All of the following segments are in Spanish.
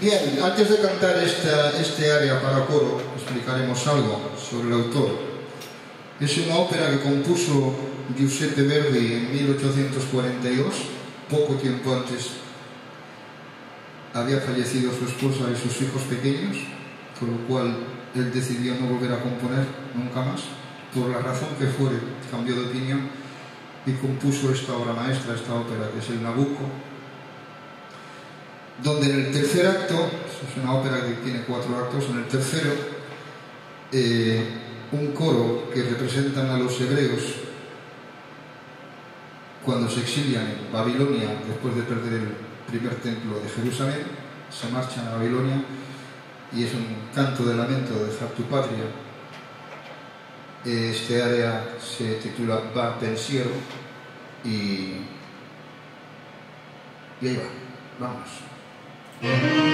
Bien, antes de cantar esta, este área para coro, explicaremos algo sobre el autor. Es una ópera que compuso Giuseppe Verdi en 1842, poco tiempo antes había fallecido su esposa y sus hijos pequeños, con lo cual él decidió no volver a componer nunca más. Por la razón que fuere, cambió de opinión y compuso esta obra maestra, esta ópera que es el Nabucco, donde en el tercer acto, es una ópera que tiene cuatro actos, en el tercero, eh, un coro que representan a los hebreos cuando se exilian en Babilonia después de perder el primer templo de Jerusalén, se marchan a Babilonia y es un canto de lamento de dejar tu patria. Este área se titula Va Pensiero y, y ahí va, vamos. Va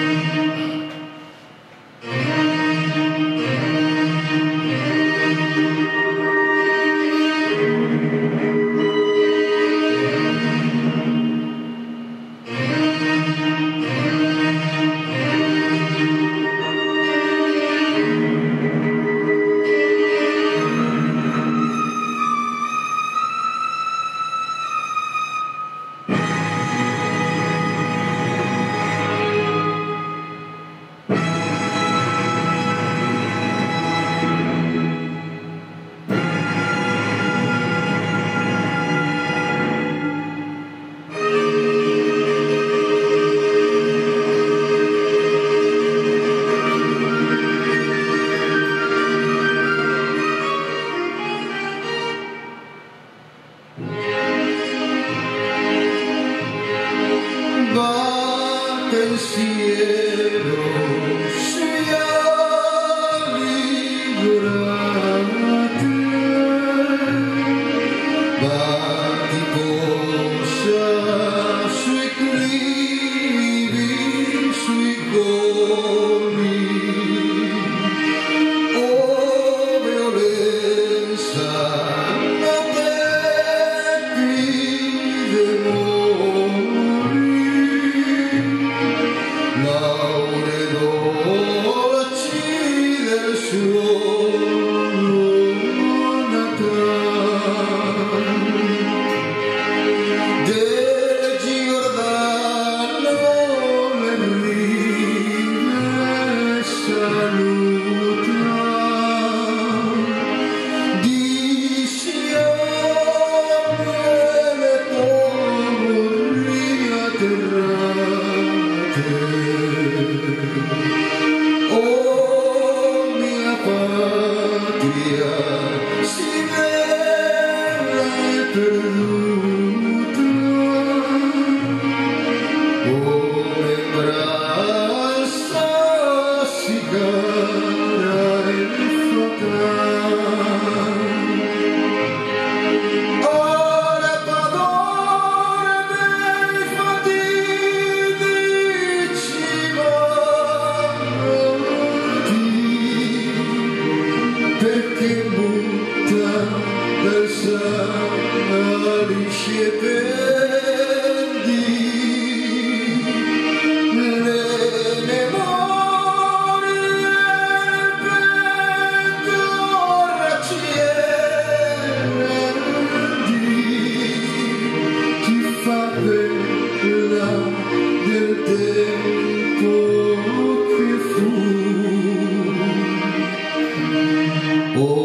pâtria, si vem la Oh.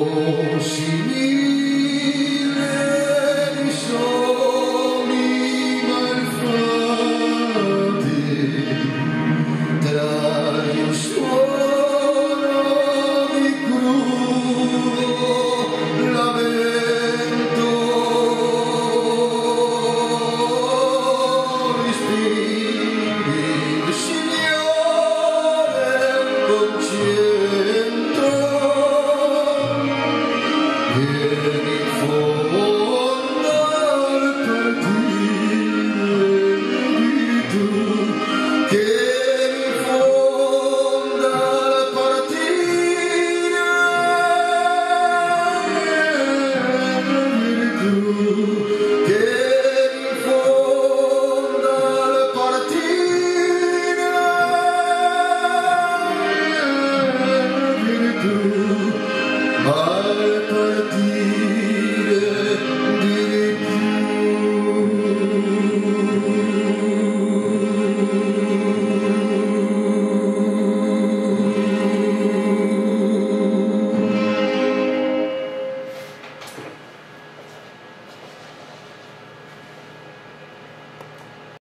Hear.